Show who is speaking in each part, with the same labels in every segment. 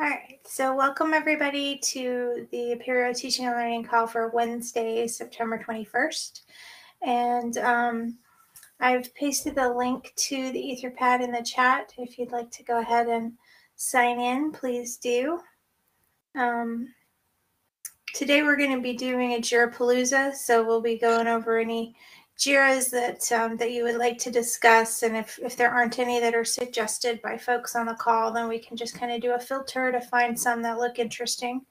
Speaker 1: All right, so welcome everybody to the Apereo Teaching and Learning call for Wednesday, September 21st. And um, I've pasted the link to the Etherpad in the chat. If you'd like to go ahead and sign in, please do. Um, today we're going to be doing a Jirapalooza, so we'll be going over any JIRAs that um, that you would like to discuss, and if, if there aren't any that are suggested by folks on the call, then we can just kind of do a filter to find some that look interesting.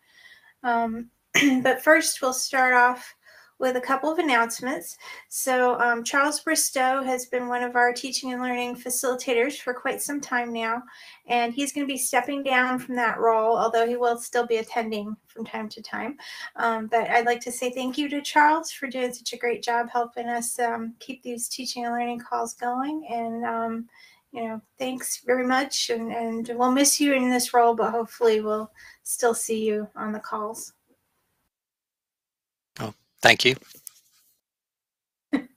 Speaker 1: Um, but first, we'll start off with a couple of announcements. So, um, Charles Bristow has been one of our teaching and learning facilitators for quite some time now, and he's going to be stepping down from that role, although he will still be attending from time to time. Um, but I'd like to say thank you to Charles for doing such a great job helping us um, keep these teaching and learning calls going. And um, you know, thanks very much. And, and we'll miss you in this role, but hopefully we'll still see you on the calls.
Speaker 2: Thank you.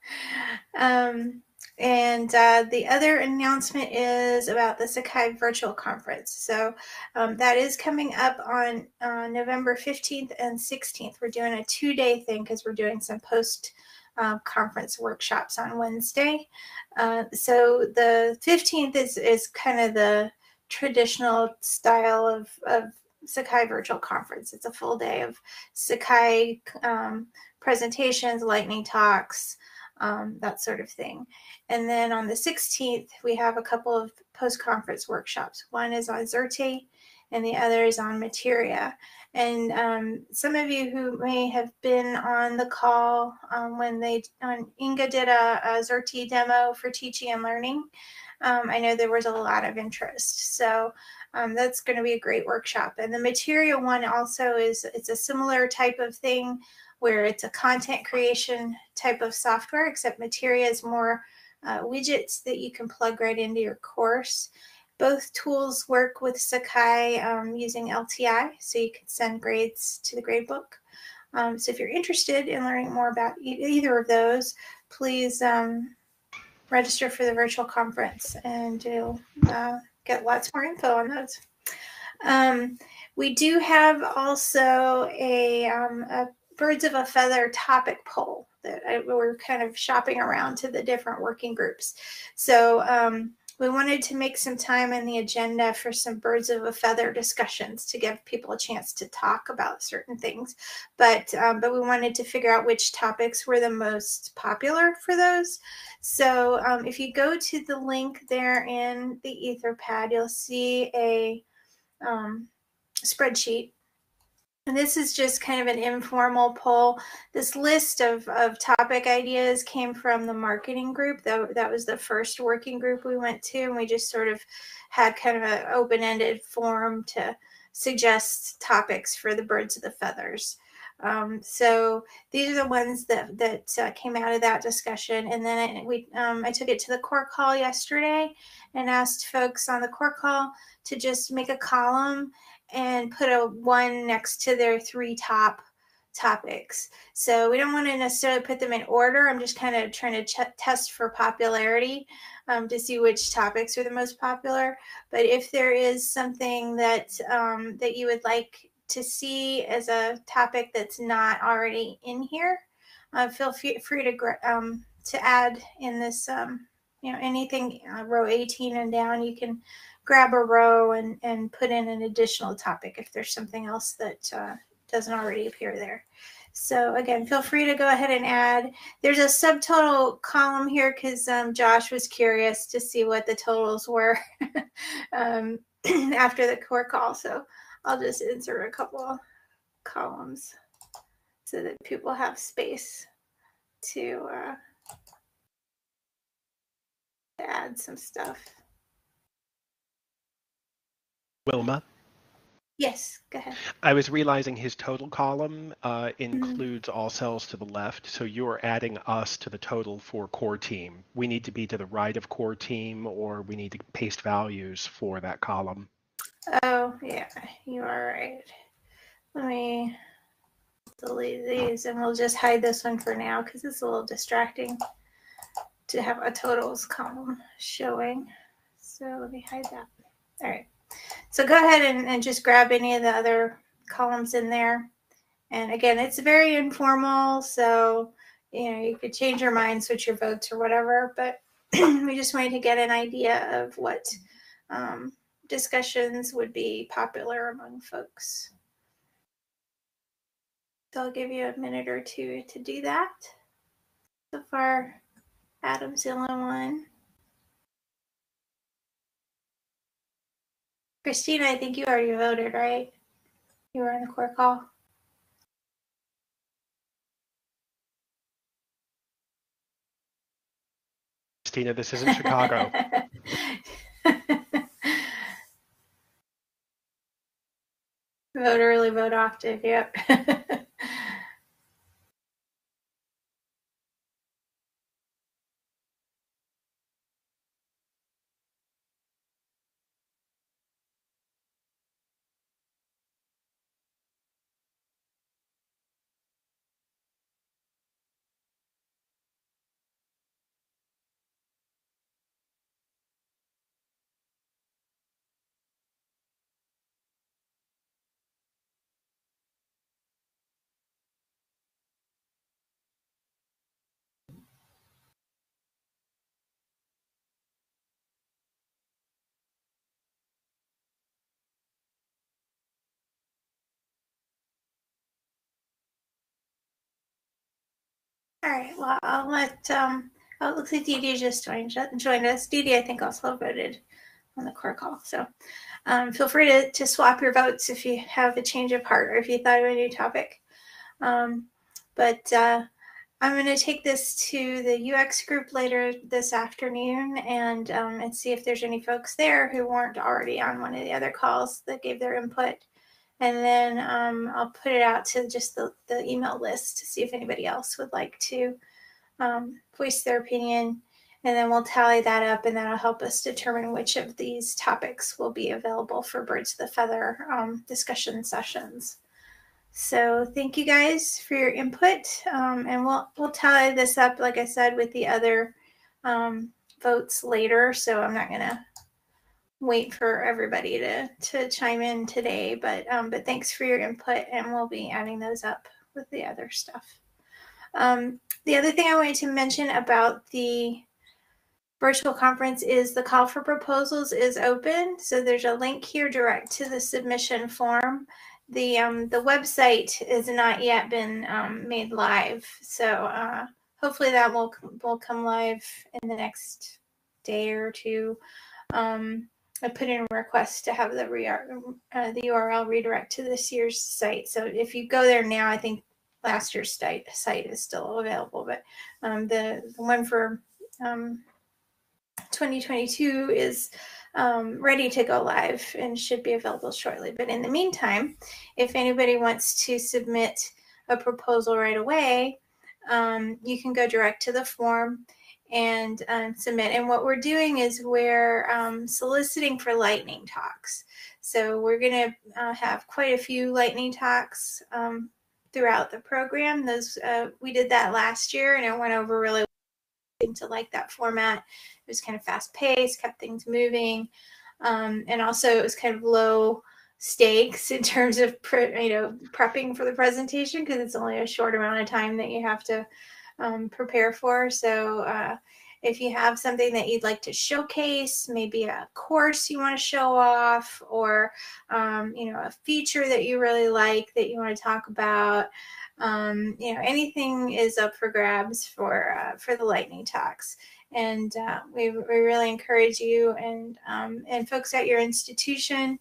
Speaker 1: um, and uh, the other announcement is about the Sakai virtual conference. So um, that is coming up on uh, November 15th and 16th. We're doing a two day thing because we're doing some post uh, conference workshops on Wednesday. Uh, so the 15th is, is kind of the traditional style of, of Sakai virtual conference. It's a full day of Sakai um, presentations, lightning talks, um, that sort of thing. And then on the 16th, we have a couple of post conference workshops. One is on Xerte, and the other is on Materia. And um, some of you who may have been on the call um, when they, on Inga did a, a Xerte demo for teaching and learning. Um, I know there was a lot of interest. So um, that's going to be a great workshop. And the Materia one also is, it's a similar type of thing where it's a content creation type of software, except Materia is more uh, widgets that you can plug right into your course. Both tools work with Sakai um, using LTI, so you can send grades to the gradebook. Um, so if you're interested in learning more about e either of those, please um, register for the virtual conference and you'll uh, get lots more info on those. Um, we do have also a, um, a birds of a feather topic poll that I, we're kind of shopping around to the different working groups. So um, we wanted to make some time in the agenda for some birds of a feather discussions to give people a chance to talk about certain things. But um, but we wanted to figure out which topics were the most popular for those. So um, if you go to the link there in the Etherpad, you'll see a um, spreadsheet and this is just kind of an informal poll. This list of, of topic ideas came from the marketing group. That, that was the first working group we went to. And we just sort of had kind of an open ended forum to suggest topics for the birds of the feathers. Um, so these are the ones that that uh, came out of that discussion, and then we um, I took it to the core call yesterday and asked folks on the core call to just make a column and put a one next to their three top topics. So we don't want to necessarily put them in order. I'm just kind of trying to ch- test for popularity um, to see which topics are the most popular. But if there is something that um, that you would like to see as a topic that's not already in here, uh, feel f- free to um, to add in this. Um, you know, anything uh, row 18 and down, you can grab a row and, and put in an additional topic if there's something else that uh, doesn't already appear there. So again, feel free to go ahead and add. There's a subtotal column here because um, Josh was curious to see what the totals were um, after the core call. So I'll just insert a couple columns so that people have space to, uh, to add some stuff.
Speaker 3: Wilma?
Speaker 1: Yes, go ahead.
Speaker 3: I was realizing his total column uh,
Speaker 1: Mm-hmm.
Speaker 3: includes all cells to the left, so you're adding us to the total for core team. We need to be to the right of core team, or we need to paste values for that column.
Speaker 1: Oh, yeah, you are right. Let me delete these and we'll just hide this one for now because it's a little distracting to have a totals column showing. So let me hide that. All right. So go ahead and, and just grab any of the other columns in there. And again, it's very informal, so you know you could change your mind, switch your votes or whatever. But we just wanted to get an idea of what um, discussions would be popular among folks. So I'll give you a minute or two to do that. So far, Adam's the only one. Christina, I think you already voted, right? You were on the core call.
Speaker 3: Christina, this isn't Chicago.
Speaker 1: vote early, vote often. Yep. All right. Well, I'll let. Um, oh, it looks like Dee just joined joined us. Dee, I think, also voted on the core call. So um, feel free to, to swap your votes if you have a change of heart or if you thought of a new topic. Um, but uh, I'm going to take this to the UX group later this afternoon and um, and see if there's any folks there who weren't already on one of the other calls that gave their input. And then um, I'll put it out to just the, the email list to see if anybody else would like to um, voice their opinion. And then we'll tally that up, and that'll help us determine which of these topics will be available for Birds of the Feather um, discussion sessions. So thank you guys for your input, um, and we'll we'll tally this up, like I said, with the other um, votes later. So I'm not gonna wait for everybody to to chime in today, but um, but thanks for your input, and we'll be adding those up with the other stuff. Um, the other thing I wanted to mention about the virtual conference is the call for proposals is open. So there's a link here direct to the submission form. The um, the website has not yet been um, made live, so uh, hopefully that will will come live in the next day or two. Um, I put in a request to have the re- uh, the URL redirect to this year's site. So if you go there now, I think last year's site site is still available, but um, the the one for um, 2022 is um, ready to go live and should be available shortly. But in the meantime, if anybody wants to submit a proposal right away, um, you can go direct to the form and um, submit. And what we're doing is we're um, soliciting for lightning talks. So we're going to uh, have quite a few lightning talks um, throughout the program. Those uh, we did that last year, and it went over really well. to like that format. It was kind of fast paced, kept things moving, um, and also it was kind of low stakes in terms of pre- you know prepping for the presentation because it's only a short amount of time that you have to um, prepare for. So uh, if you have something that you'd like to showcase, maybe a course you want to show off, or um, you know a feature that you really like that you want to talk about, um, you know anything is up for grabs for uh, for the lightning talks. And uh, we, we really encourage you and um, and folks at your institution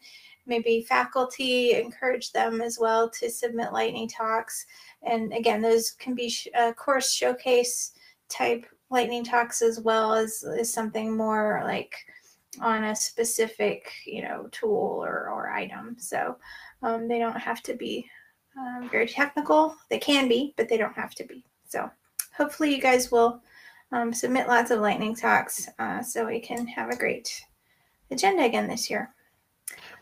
Speaker 1: maybe faculty encourage them as well to submit lightning talks and again, those can be uh, course showcase type lightning talks as well as, as something more like on a specific, you know, tool or, or item. So um, they don't have to be um, very technical. They can be, but they don't have to be. So hopefully you guys will um, submit lots of lightning talks uh, so we can have a great agenda again this year.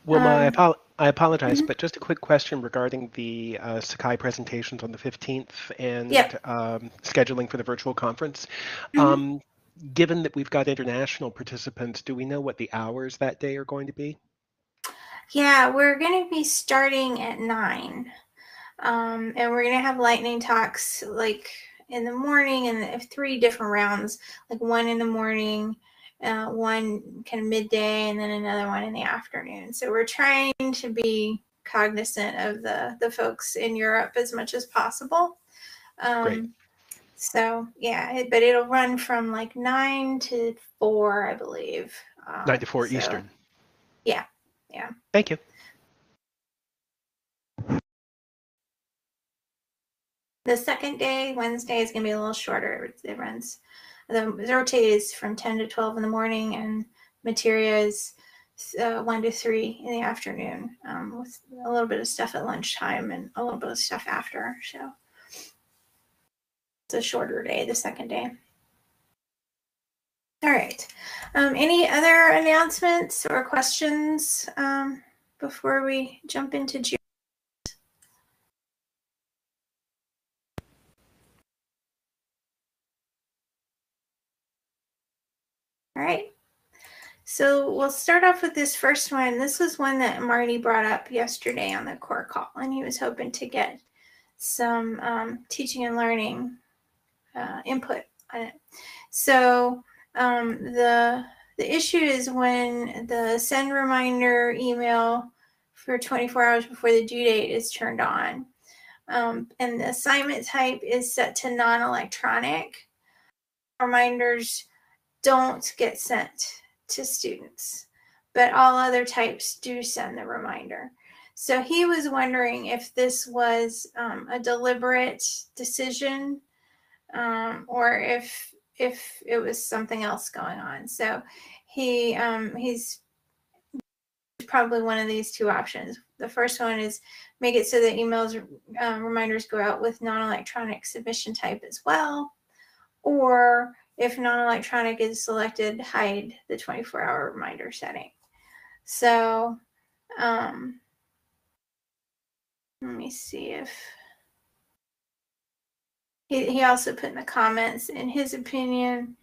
Speaker 3: Well, um, I, I apologize, mm-hmm. but just a quick question regarding the uh, Sakai presentations on the 15th and
Speaker 1: yep.
Speaker 3: um, scheduling for the virtual conference. Mm-hmm. Um, given that we've got international participants, do we know what the hours that day are going to be?
Speaker 1: Yeah, we're going to be starting at nine. Um, and we're going to have lightning talks like in the morning and three different rounds, like one in the morning, uh, one kind of midday, and then another one in the afternoon. So we're trying to be cognizant of the the folks in Europe as much as possible. Um,
Speaker 3: Great.
Speaker 1: So yeah, it, but it'll run from like nine to four, I believe. Um,
Speaker 3: Nine to four
Speaker 1: so-
Speaker 3: Eastern.
Speaker 1: Yeah, yeah.
Speaker 3: Thank you.
Speaker 1: The second day, Wednesday, is going to be a little shorter. It- It runs, the Xerte is from 10 to 12 in the morning, and materia is uh, 1 to 3 in the afternoon, um, with a little bit of stuff at lunchtime and a little bit of stuff after. So it's a shorter day, the second day. All right. Um, any other announcements or questions um, before we jump into Jira? All right. So we'll start off with this first one. This was one that Marty brought up yesterday on the core call, and he was hoping to get some um, teaching and learning uh, input on it. So um, the the issue is when the send reminder email for 24 hours before the due date is turned on, um, and the assignment type is set to non-electronic. Reminders don't get sent to students, but all other types do send the reminder. So he was wondering if this was um, a deliberate decision um, or if if it was something else going on. So he um, he's probably one of these two options. The first one is make it so that emails uh, reminders go out with non-electronic submission type as well, or if non-electronic is selected, hide the 24-hour reminder setting. So um, let me see if he, he also put in the comments, in his opinion,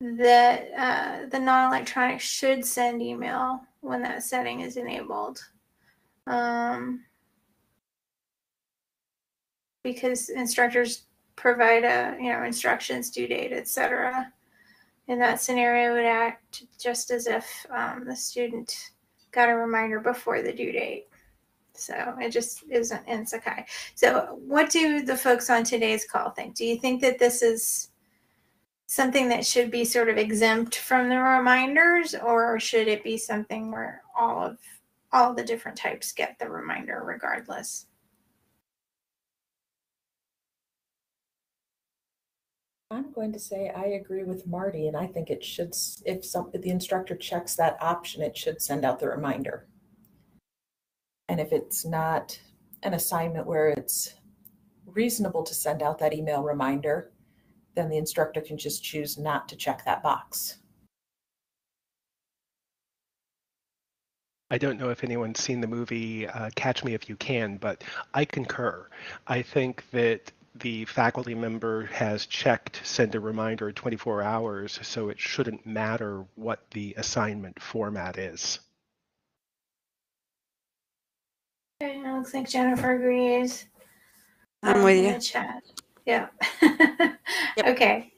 Speaker 1: that uh, the non-electronic should send email when that setting is enabled. Um, because instructors provide a you know instructions, due date, etc. In that scenario, would act just as if um, the student got a reminder before the due date. So it just isn't in Sakai. So what do the folks on today's call think? Do you think that this is something that should be sort of exempt from the reminders, or should it be something where all of all the different types get the reminder regardless?
Speaker 2: I'm going to say I agree with Marty, and I think it should, if some, if the instructor checks that option, it should send out the reminder. And if it's not an assignment where it's reasonable to send out that email reminder, then the instructor can just choose not to check that box.
Speaker 3: I don't know if anyone's seen the movie uh, Catch Me If You Can, but I concur. I think that the faculty member has checked send a reminder 24 hours, so it shouldn't matter what the assignment format is.
Speaker 1: Okay, it looks like Jennifer agrees.
Speaker 4: I'm
Speaker 1: um,
Speaker 4: with
Speaker 1: in
Speaker 4: you.
Speaker 1: the chat. Yeah.
Speaker 4: Yep.
Speaker 1: Okay.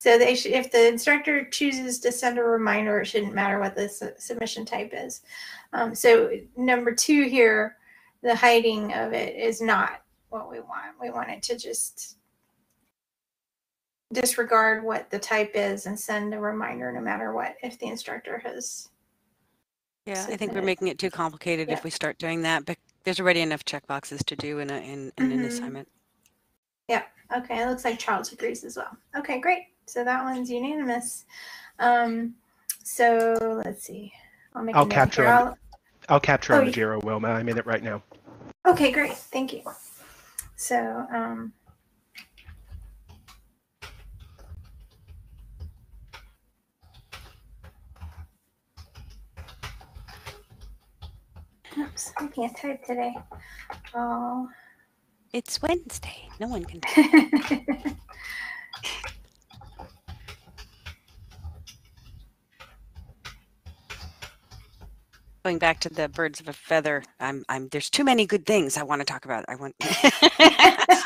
Speaker 1: So they should, if the instructor chooses to send a reminder, it shouldn't matter what the su- submission type is. Um, so number two here, the hiding of it is not what we want. We want it to just disregard what the type is and send a reminder no matter what if the instructor has
Speaker 4: Yeah, I think we're making it too complicated
Speaker 1: Yeah.
Speaker 4: if we start doing that, but there's already enough checkboxes to do in a, in, in an
Speaker 1: Mhm.
Speaker 4: assignment.
Speaker 1: Yeah, okay, it looks like Charles agrees as well. Okay, great. So that one's unanimous. Um, so let's see. I'll make a
Speaker 3: I'll capture
Speaker 1: I'll-
Speaker 3: I'll capture
Speaker 1: Oh,
Speaker 3: on
Speaker 1: you-
Speaker 3: Majiro, Wilma. I'm in it right now.
Speaker 1: Okay, great. Thank you. So, um, oops, I can't type today. Oh.
Speaker 4: It's Wednesday. No one can. Going back to the birds of a feather, I'm, I'm, there's too many good things I want to talk about. I want,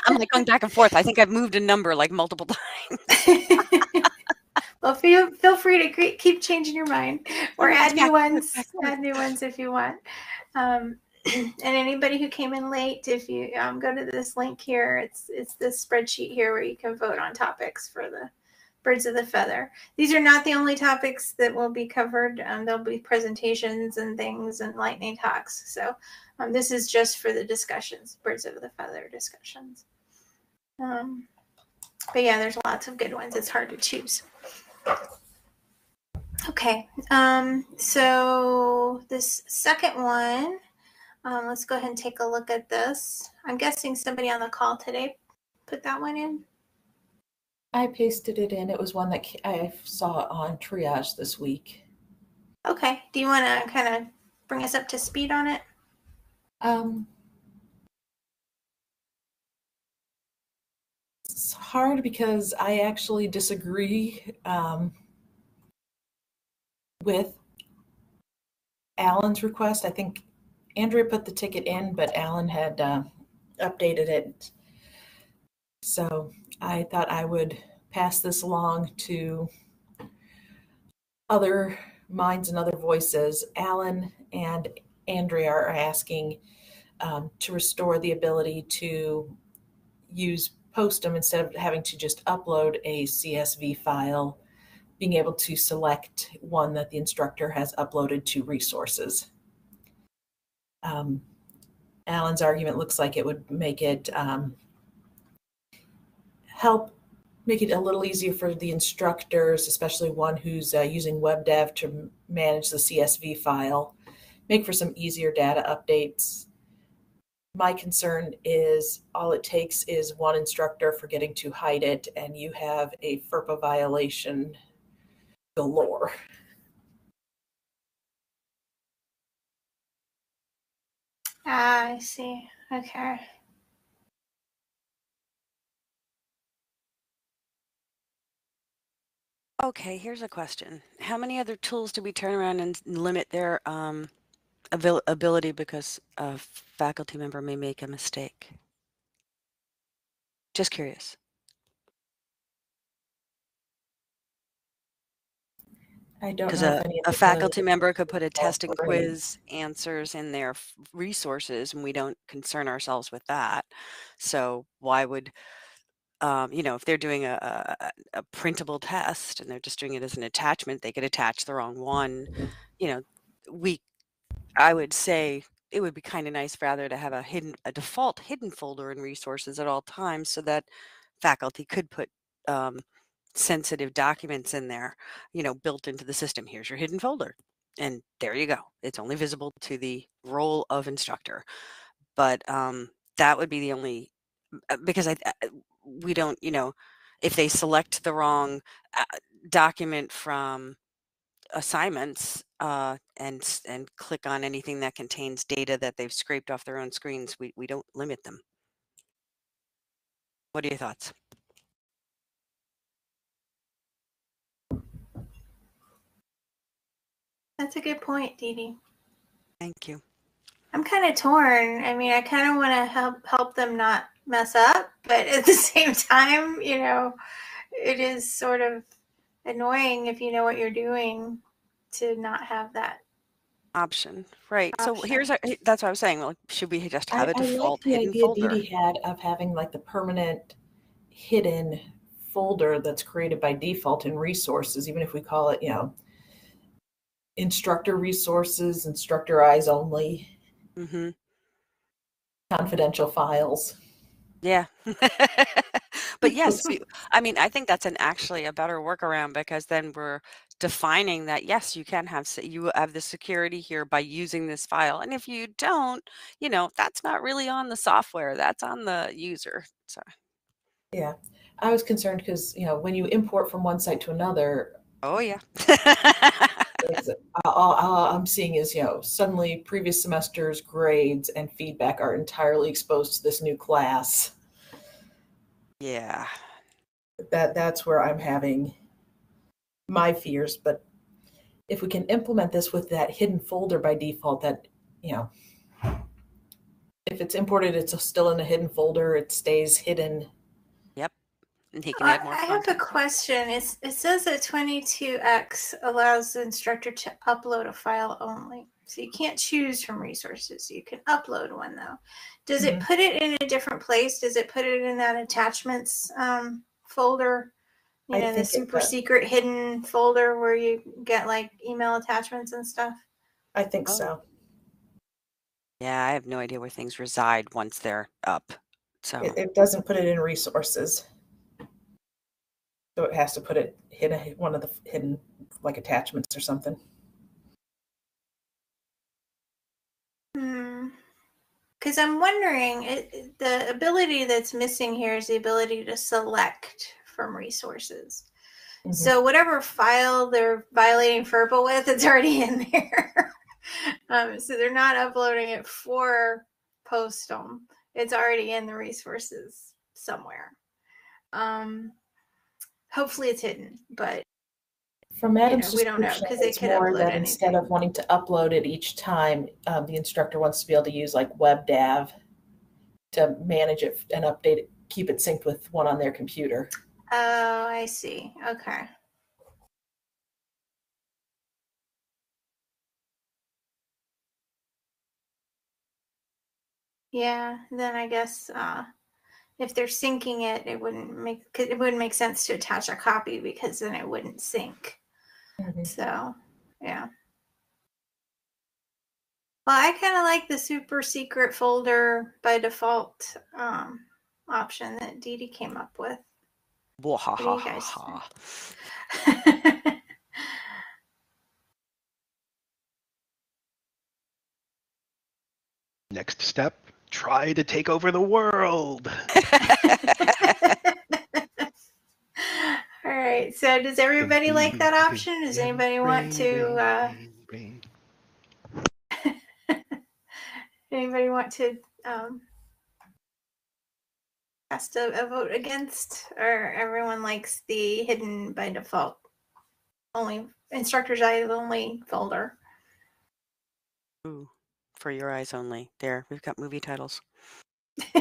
Speaker 4: I'm like going back and forth. I think I've moved a number like multiple times.
Speaker 1: well, feel feel free to cre- keep changing your mind or add new ones. Add new ones if you want. Um, and anybody who came in late, if you um, go to this link here, it's it's this spreadsheet here where you can vote on topics for the birds of the feather. These are not the only topics that will be covered. Um, there'll be presentations and things and lightning talks. So um, this is just for the discussions, birds of the feather discussions. Um, but yeah, there's lots of good ones. It's hard to choose. Okay, um, so this second one, um, let's go ahead and take a look at this. I'm guessing somebody on the call today put that one in.
Speaker 2: I pasted it in. It was one that I saw on triage this week.
Speaker 1: Okay. Do you want to kind of bring us up to speed on it?
Speaker 2: Um, it's hard because I actually disagree um, with Alan's request. I think Andrea put the ticket in, but Alan had uh, updated it. So I thought I would pass this along to other minds and other voices. Alan and Andrea are asking um, to restore the ability to use PostEm instead of having to just upload a CSV file, being able to select one that the instructor has uploaded to resources. Um, Alan's argument looks like it would make it um, help make it a little easier for the instructors, especially one who's uh, using WebDAV to manage the CSV file, make for some easier data updates. My concern is all it takes is one instructor forgetting to hide it, and you have a FERPA violation galore.
Speaker 1: Ah, I see. Okay.
Speaker 4: Okay, here's a question. How many other tools do we turn around and limit their um, abil- ability because a faculty member may make a mistake? Just curious.
Speaker 2: I don't
Speaker 4: Because a,
Speaker 2: if any of
Speaker 4: a faculty member could put a test and quiz answers in their resources, and we don't concern ourselves with that. So why would um, you know, if they're doing a, a, a printable test and they're just doing it as an attachment, they could attach the wrong one. You know, we, I would say it would be kind of nice rather to have a hidden, a default hidden folder in resources at all times so that faculty could put um, sensitive documents in there, you know, built into the system. Here's your hidden folder. And there you go. It's only visible to the role of instructor. But um, that would be the only uh, because I uh, we don't you know if they select the wrong uh, document from assignments uh, and and click on anything that contains data that they've scraped off their own screens, we we don't limit them. What are your thoughts?
Speaker 1: That's a good point, Dee Dee.
Speaker 4: Thank you.
Speaker 1: I'm kind of torn. I mean, I kind of want to help help them not mess up, but at the same time, you know, it is sort of annoying if you know what you're doing to not have that.
Speaker 4: Option, right? So here's our, that's what I was saying. Like, should we just have
Speaker 2: I,
Speaker 4: a
Speaker 2: I like
Speaker 4: default
Speaker 2: the
Speaker 4: hidden
Speaker 2: idea
Speaker 4: folder?
Speaker 2: Dee Dee had of having like the permanent hidden folder that's created by default in resources, even if we call it, you know, instructor resources, instructor eyes only,
Speaker 4: hmm
Speaker 2: confidential files.
Speaker 4: Yeah. but yes, we, I mean, I think that's an actually a better workaround because then we're defining that yes, you can have se- you have the security here by using this file, and if you don't, you know, that's not really on the software, that's on the user. So,
Speaker 2: Yeah. I was concerned because, you know, when you import from one site to another,
Speaker 4: oh yeah.
Speaker 2: it's, uh, all, all I'm seeing is, you know, suddenly previous semester's grades and feedback are entirely exposed to this new class.
Speaker 4: yeah.
Speaker 2: That that's where I'm having my fears, but if we can implement this with that hidden folder by default, that, you know, if it's imported, it's still in a hidden folder, it stays hidden.
Speaker 4: And he can
Speaker 1: I
Speaker 4: add more
Speaker 1: I have a question. It's, it says that 22X allows the instructor to upload a file only. So you can't choose from resources. You can upload one though. Does it
Speaker 2: Mhm.
Speaker 1: put it in a different place? Does it put it in that attachments um, folder? You
Speaker 2: I
Speaker 1: know, the super secret hidden folder where you get like email attachments and stuff?
Speaker 2: I think
Speaker 4: Oh.
Speaker 2: so.
Speaker 4: Yeah, I have no idea where things reside once they're up. So
Speaker 2: It, it doesn't put it in resources. So it has to put it hidden one of the hidden like attachments or something.
Speaker 1: Hmm. Because I'm wondering, it, the ability that's missing here is the ability to select from resources.
Speaker 2: Mhm.
Speaker 1: So whatever file they're violating FERPA with, it's already in there. um, so they're not uploading it for PostEm. It's already in the resources somewhere. Um, hopefully it's hidden, but
Speaker 2: From
Speaker 1: know, we don't know, because they
Speaker 2: it's
Speaker 1: could upload
Speaker 2: that instead of wanting to upload it each time, um, the instructor wants to be able to use like WebDAV to manage it and update it, keep it synced with one on their computer.
Speaker 1: oh, I see. Okay. Yeah, then I guess uh, if they're syncing it, it wouldn't make 'cause it wouldn't make sense to attach a copy because then it wouldn't sync. So, yeah. Well, I kind of like the super secret folder by default um, option that Dee Dee came up with. What do you guys
Speaker 4: Wahahaha.
Speaker 3: Next step, try to take over the world.
Speaker 1: All right. So, does everybody like that option? Does anybody want to? Uh, anybody want to um, cast a, a vote against, or everyone likes the hidden by default only instructors eyes only folder?
Speaker 4: Ooh, for your eyes only. There, we've got movie titles.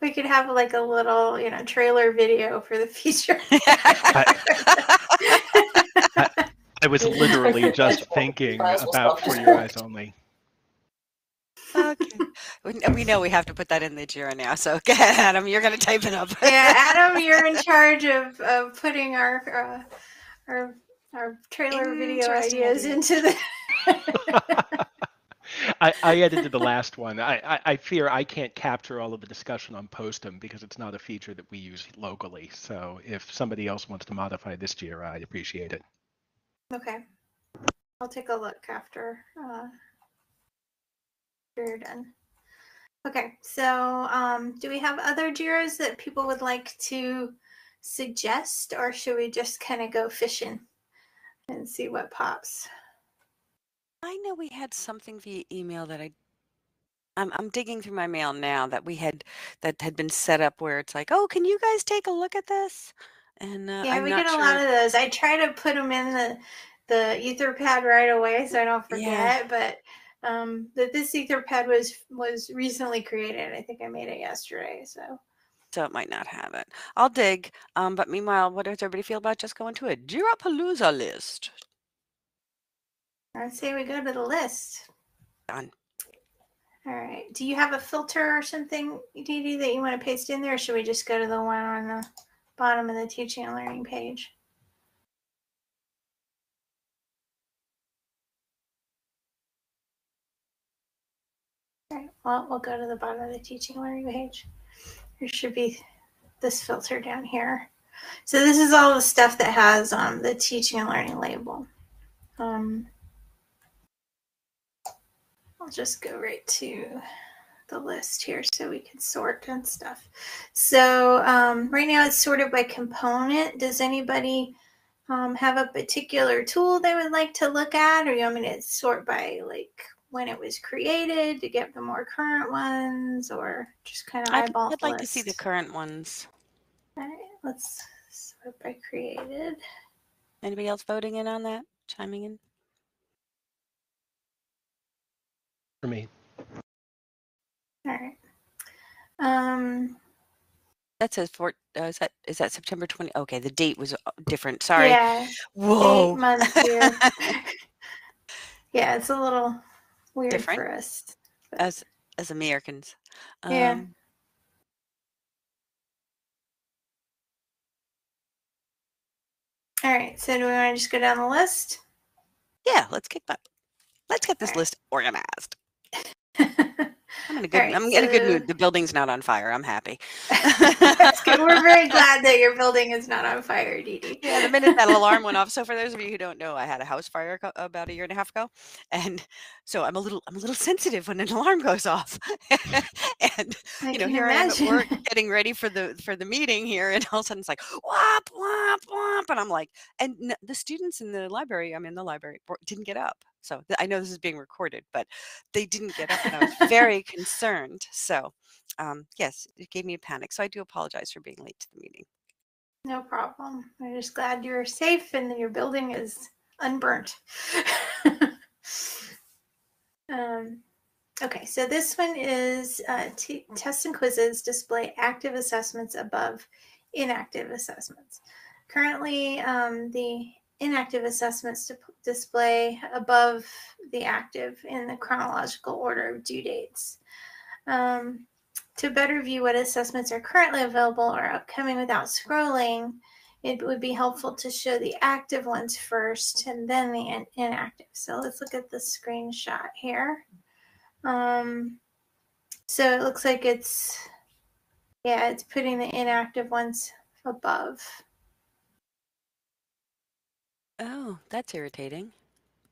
Speaker 1: we could have like a little, you know, trailer video for the future.
Speaker 3: I was literally just thinking about For Your Eyes Only.
Speaker 4: okay. We, we know we have to put that in the Jira now. So go ahead, Adam. You're going to type it up.
Speaker 1: yeah, Adam, you're in charge of, of putting our uh, our our trailer video ideas into the.
Speaker 3: I, I edited the last one. I, I, I fear I can't capture all of the discussion on PostEm because it's not a feature that we use locally. So if somebody else wants to modify this Jira, I'd appreciate it.
Speaker 1: okay, I'll take a look after uh, you're done. Okay, so um, do we have other Jiras that people would like to suggest, or should we just kind of go fishing and see what pops?
Speaker 4: I know we had something via email that I. I'm, I'm digging through my mail now that we had that had been set up where it's like, oh, can you guys take a look at this? And uh,
Speaker 1: Yeah,
Speaker 4: I'm
Speaker 1: we get a
Speaker 4: sure.
Speaker 1: lot of those. I try to put them in the the Etherpad right away so I don't
Speaker 4: Yeah.
Speaker 1: forget. But um, that this Etherpad was was recently created. I think I made it yesterday. So
Speaker 4: so it might not have it. I'll dig. Um, but meanwhile, what does everybody feel about just going to a Jirapalooza list?
Speaker 1: I'd say we go to the list.
Speaker 4: Done.
Speaker 1: All right. Do you have a filter or something, Dee Dee, that you want to paste in there? Or should we just go to the one on the bottom of the teaching and learning page? All right. Well, we'll go to the bottom of the teaching and learning page. There should be this filter down here. So this is all the stuff that has um, the teaching and learning label. Um, I'll just go right to the list here so we can sort and stuff. So um, right now it's sorted by component. Does anybody um, have a particular tool they would like to look at, or you want me to sort by like when it was created to get the more current ones, or just kind of
Speaker 4: I'd,
Speaker 1: eyeball
Speaker 4: I'd
Speaker 1: the
Speaker 4: like to see the current ones.
Speaker 1: All right, let's sort by created.
Speaker 4: Anybody else voting in on that? chiming in?
Speaker 3: For me,
Speaker 1: All right. Um,
Speaker 4: That says for, uh, is that, is that September 20? Okay, the date was uh, different. Sorry.
Speaker 1: yeah,
Speaker 4: Whoa.
Speaker 1: eight months here. yeah, it's a little weird
Speaker 4: Different?
Speaker 1: for us.
Speaker 4: as as Americans.
Speaker 1: Yeah.
Speaker 4: Um,
Speaker 1: All right, so do we want to just go down the list?
Speaker 4: yeah, let's kick that. Let's get this
Speaker 1: Alright.
Speaker 4: list organized. I'm in a good
Speaker 1: Alright,
Speaker 4: I'm in a good mood. The building's not on fire. I'm happy.
Speaker 1: That's good. We're very glad that your building is not on fire, Dee Dee.
Speaker 4: Yeah, the minute that alarm went off. So for those of you who don't know, I had a house fire co- about a year and a half ago, and so I'm a little I'm a little sensitive when an alarm goes off. and
Speaker 1: I
Speaker 4: you know, here I am at work getting ready for the for the meeting here, and all of a sudden it's like whop whop whop, and I'm like, and the students in the library, I'm in the library, didn't get up. So I know this is being recorded, but they didn't get up, and I was very concerned. So um, yes, it gave me a panic. So I do apologize for being late to the meeting.
Speaker 1: No problem. I'm just glad you're safe and that your building is unburnt. um, okay, so this one is uh, t- tests and quizzes display active assessments above inactive assessments. Currently, um, the inactive assessments to display above the active in the chronological order of due dates. Um, to better view what assessments are currently available or upcoming without scrolling, it would be helpful to show the active ones first and then the in- inactive. So let's look at the screenshot here. Um, so it looks like it's, yeah, it's putting the inactive ones above.
Speaker 4: Oh, that's irritating.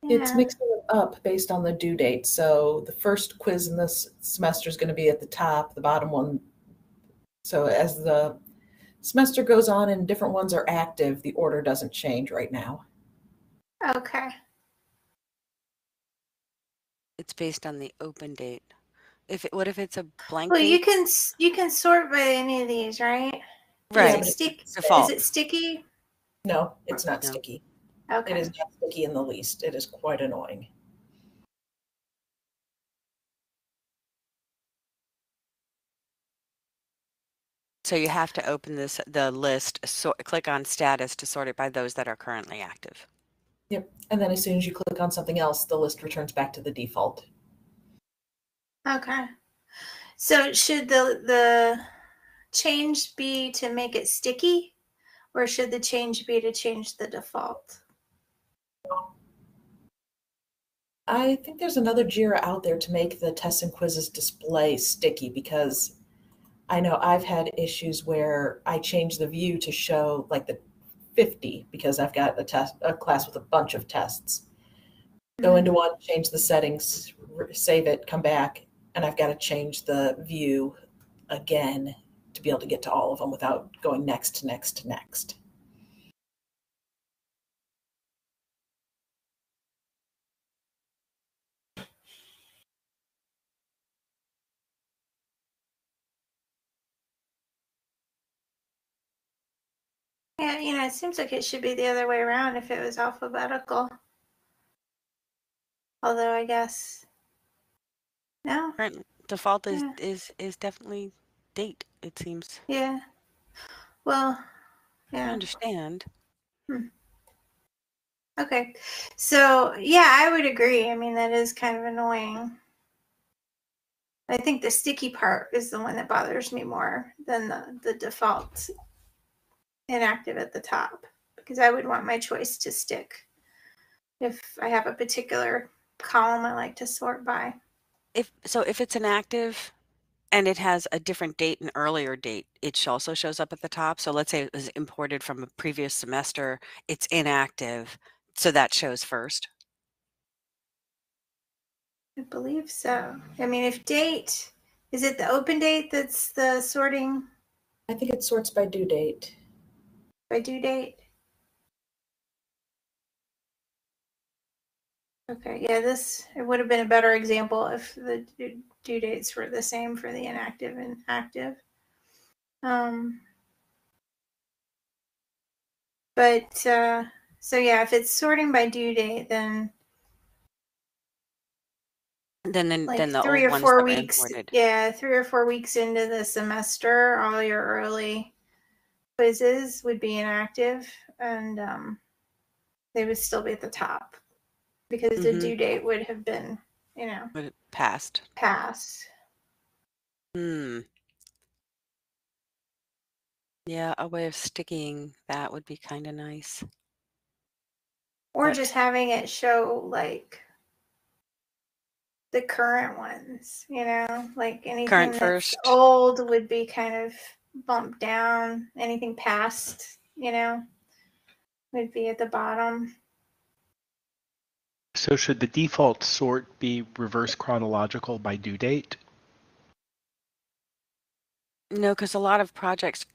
Speaker 2: It's
Speaker 1: Yeah.
Speaker 2: mixing it up based on the due date. So the first quiz in this semester is going to be at the top, the bottom one. So as the semester goes on and different ones are active, the order doesn't change right now.
Speaker 1: Okay.
Speaker 4: It's based on the open date. If it, what if it's a blank
Speaker 1: Well, you can you can sort by any of these, right?
Speaker 4: right.
Speaker 1: Is it, stick, is it sticky?
Speaker 2: No, it's not
Speaker 4: No.
Speaker 2: sticky. It
Speaker 1: Okay.
Speaker 2: is not sticky in the least. It is quite annoying.
Speaker 4: So you have to open this the list, so, click on status to sort it by those that are currently active.
Speaker 2: Yep. And then as soon as you click on something else, the list returns back to the default.
Speaker 1: Okay. So should the the change be to make it sticky or should the change be to change the default?
Speaker 2: I think there's another JIRA out there to make the tests and quizzes display sticky because I know I've had issues where I change the view to show like the 50 because I've got a test a class with a bunch of tests. Go mm-hmm. into one, change the settings, save it, come back, and I've got to change the view again to be able to get to all of them without going next to next to next.
Speaker 1: Yeah, you know, it seems like it should be the other way around if it was alphabetical. Although I guess no.
Speaker 4: Current default is
Speaker 1: Yeah.
Speaker 4: is is definitely date. It seems.
Speaker 1: Yeah. Well,
Speaker 4: I
Speaker 1: yeah.
Speaker 4: understand. Hmm.
Speaker 1: Okay. So, yeah, I would agree. I mean, that is kind of annoying. I think the sticky part is the one that bothers me more than the, the default inactive at the top because I would want my choice to stick if I have a particular column I like to sort by.
Speaker 4: If so, if it's inactive and it has a different date, and earlier date, it also shows up at the top. So let's say it was imported from a previous semester, it's inactive, so that shows first.
Speaker 1: I believe so. I mean, if date is it the open date that's the sorting
Speaker 2: I think it sorts by due date.
Speaker 1: By due date? Okay, yeah, this it would have been a better example if the due- due dates were the same for the inactive and active. Um, but uh, So yeah, if it's sorting by due date, then
Speaker 4: Then then,
Speaker 1: like
Speaker 4: then the
Speaker 1: three
Speaker 4: old
Speaker 1: or
Speaker 4: ones
Speaker 1: four
Speaker 4: were
Speaker 1: weeks.
Speaker 4: imported.
Speaker 1: Yeah, three or four weeks into the semester, all your early quizzes would be inactive, and um, they would still be at the top because the
Speaker 4: Mhm.
Speaker 1: due date would have been, you know,
Speaker 4: But it passed.
Speaker 1: passed.
Speaker 4: Hmm. Yeah, a way of sticking that would be kind of nice.
Speaker 1: Or
Speaker 4: But-
Speaker 1: just having it show like the current ones, you know, like anything
Speaker 4: Current first.
Speaker 1: old would be kind of bumped down. Anything past, you know, would be at the bottom.
Speaker 3: So should the default sort be reverse chronological by due date?
Speaker 4: No, because a lot of projects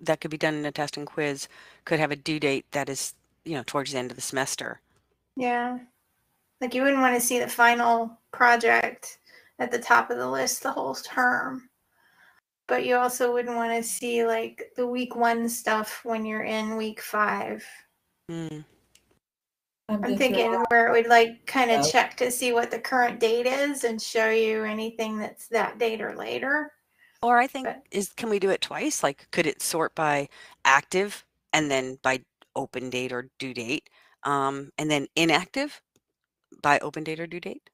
Speaker 4: that could be done in a test and quiz could have a due date that is, you know, towards the end of the semester.
Speaker 1: Yeah. Like you wouldn't want to see the final project at the top of the list the whole term. But you also wouldn't want to see like the week one stuff when you're in week five.
Speaker 4: Hmm.
Speaker 1: I'm
Speaker 2: being
Speaker 1: thinking
Speaker 2: thrown
Speaker 1: where it would like kind of
Speaker 2: Yeah.
Speaker 1: check to see what the current date is and show you anything that's that date or later.
Speaker 4: Or I think
Speaker 1: But-
Speaker 4: is can we do it twice? Like could it sort by active and then by open date or due date, um, and then inactive by open date or due date?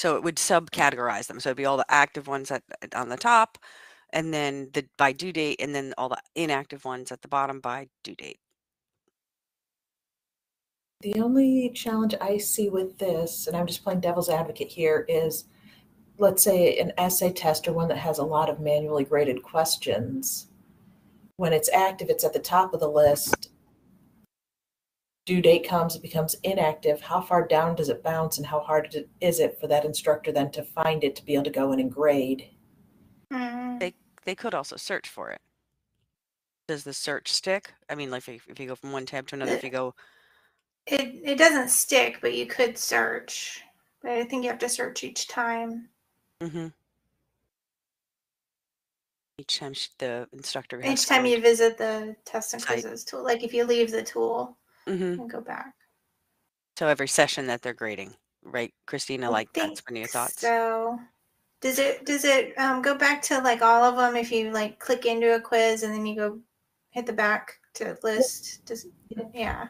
Speaker 4: So it would subcategorize them. So it'd be all the active ones at, on the top, and then the by due date, and then all the inactive ones at the bottom by due date.
Speaker 2: The only challenge I see with this, and I'm just playing devil's advocate here, is let's say an essay test or one that has a lot of manually graded questions. When it's active, it's at the top of the list. Due date comes, it becomes inactive. How far down does it bounce, and how hard is it for that instructor then to find it to be able to go in and grade?
Speaker 1: Mm.
Speaker 4: They could also search for it. Does the search stick? I mean, like if, if you go from one tab to another, if you go
Speaker 1: It it doesn't stick, but you could search. But I think you have to search each time.
Speaker 4: hmm each time the instructor has
Speaker 1: Each time you visit the test and
Speaker 4: Site.
Speaker 1: quizzes tool, like if you leave the tool
Speaker 4: hmm
Speaker 1: and go back.
Speaker 4: So every session that they're grading, right, Christina?
Speaker 1: I
Speaker 4: Like that's one of your thoughts.
Speaker 1: So, does it does it um, go back to like all of them if you like click into a quiz and then you go hit the back to list? Does yeah.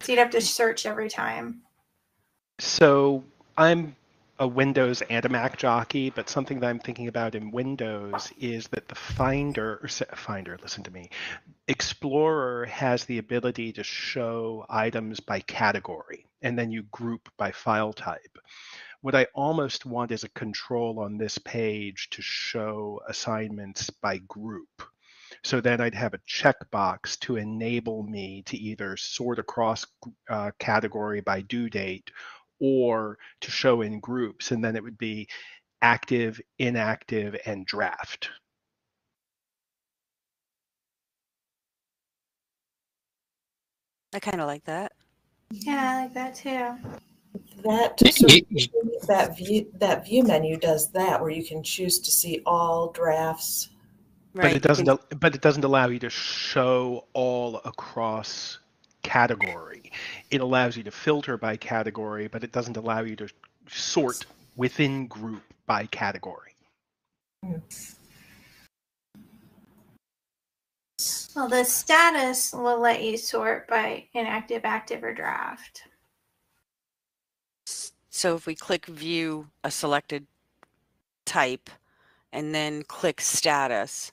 Speaker 1: So you'd have to search every time.
Speaker 3: So I'm a Windows and a Mac jockey, but something that I'm thinking about in Windows is that the Finder, or se- Finder, listen to me, Explorer has the ability to show items by category, and then you group by file type. What I almost want is a control on this page to show assignments by group. So then I'd have a checkbox to enable me to either sort across uh, category by due date or to show in groups. And then it would be active, inactive, and draft.
Speaker 4: I kind of like that.
Speaker 1: Yeah, I like that too.
Speaker 2: That so that view that view menu does that where you can choose to see all drafts.
Speaker 4: Right.
Speaker 3: But it doesn't. al- But it doesn't allow you to show all across category. It allows you to filter by category, but it doesn't allow you to sort within group by category. Hmm.
Speaker 1: Well, the status will let you sort by inactive, active, or draft.
Speaker 4: So if we click view a selected type and then click status, is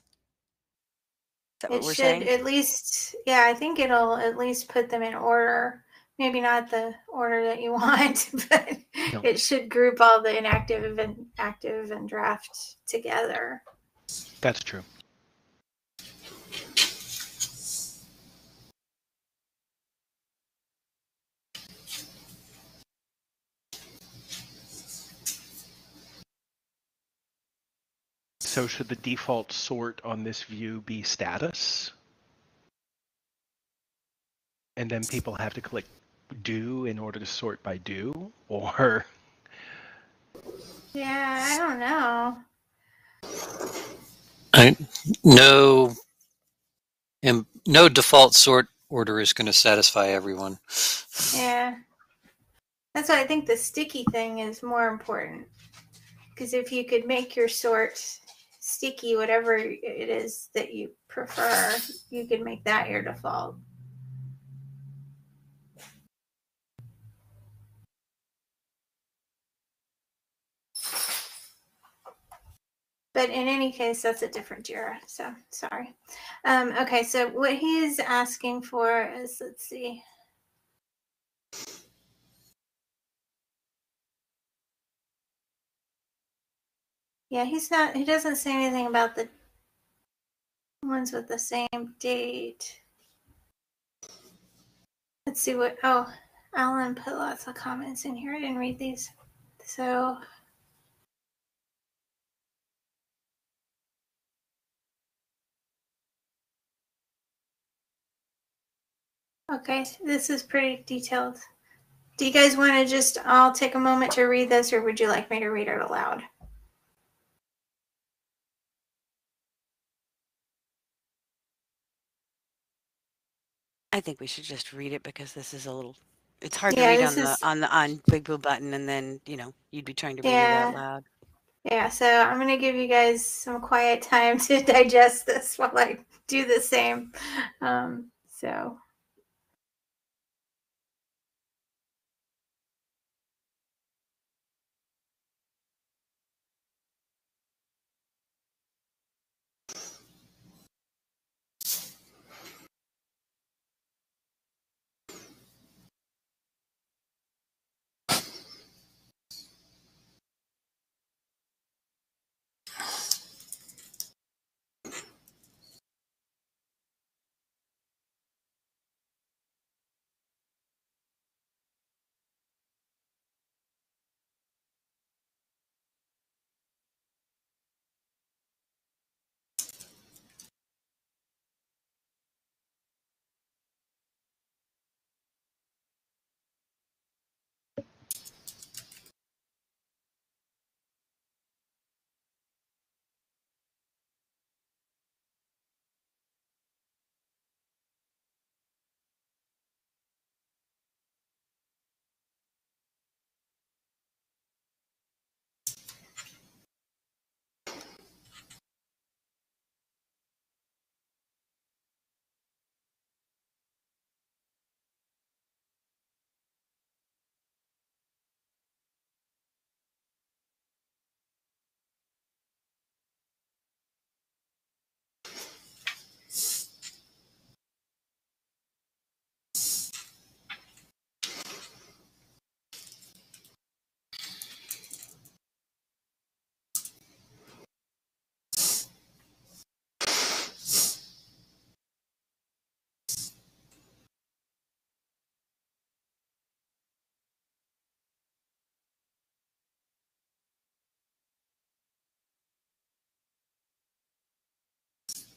Speaker 4: that what
Speaker 1: It
Speaker 4: we're
Speaker 1: should
Speaker 4: saying?
Speaker 1: at least, yeah, I think it'll at least put them in order. Maybe not the order that you want, but
Speaker 3: No.
Speaker 1: it should group all the inactive and active and draft together.
Speaker 3: That's true. So should the default sort on this view be status? And then people have to click due in order to sort by due? Or
Speaker 1: Yeah, I don't know.
Speaker 5: I no, and no default sort order is going to satisfy everyone.
Speaker 1: Yeah. That's why I think the sticky thing is more important. Because if you could make your sort sticky, whatever it is that you prefer, you can make that your default. But in any case, that's a different JIRA. So sorry. Um, okay, so what he is asking for is let's see. Yeah, he's not, he doesn't say anything about the ones with the same date. Let's see what, oh, Alan put lots of comments in here. I didn't read these. So, okay, this is pretty detailed. Do you guys want to just all take a moment to read this, or would you like me to read it aloud?
Speaker 4: I think we should just read it because this is a little. It's hard
Speaker 1: Yeah,
Speaker 4: to read
Speaker 1: this
Speaker 4: on the
Speaker 1: is-
Speaker 4: on the on Big Blue Button, and then you know you'd be trying to read it
Speaker 1: Yeah.
Speaker 4: out loud.
Speaker 1: Yeah, so I'm going to give you guys some quiet time to digest this while I do the same. Um, so,